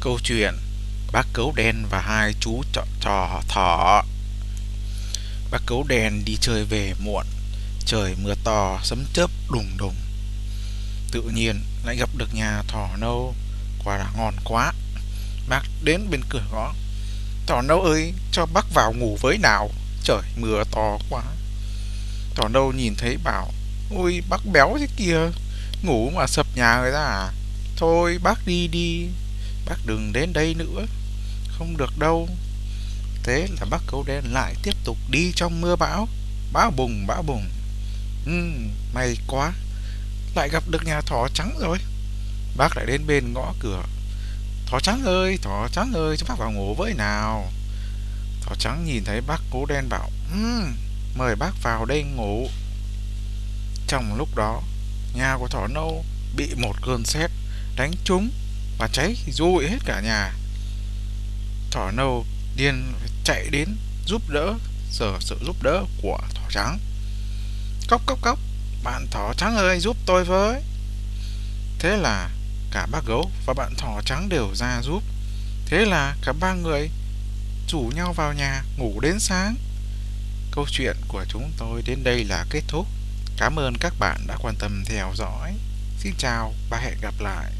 Câu chuyện Bác cấu đen và hai chú trò, trò thỏ. Bác cấu đen đi chơi về muộn Trời mưa to sấm chớp đùng đùng. Tự nhiên lại gặp được nhà thỏ nâu Quả là ngon quá. Bác đến bên cửa gõ Thỏ nâu ơi cho bác vào ngủ với nào Trời mưa to quá. Thỏ nâu nhìn thấy bảo Ôi bác béo thế kìa Ngủ mà sập nhà người ta à? Thôi bác đi đi. Bác đừng đến đây nữa. Không được đâu. Thế là bác cấu đen lại tiếp tục đi trong mưa bão. Bão bùng bão bùng. Ừ, May quá. Lại gặp được nhà thỏ trắng rồi. Bác lại đến bên ngõ cửa. Thỏ trắng ơi, thỏ trắng ơi, cho bác vào ngủ với nào. Thỏ trắng nhìn thấy bác cố đen bảo um, Mời bác vào đây ngủ. Trong lúc đó Nhà của thỏ nâu bị một cơn sét đánh trúng và cháy rụi hết cả nhà. Thỏ nâu điên chạy đến giúp đỡ, giờ sự giúp đỡ của thỏ trắng. Cốc cốc cốc bạn thỏ trắng ơi, giúp tôi với. Thế là cả bác gấu và bạn thỏ trắng đều ra giúp. Thế là cả ba người rủ nhau vào nhà ngủ đến sáng. Câu chuyện của chúng tôi đến đây là kết thúc. Cảm ơn các bạn đã quan tâm theo dõi. Xin chào và hẹn gặp lại.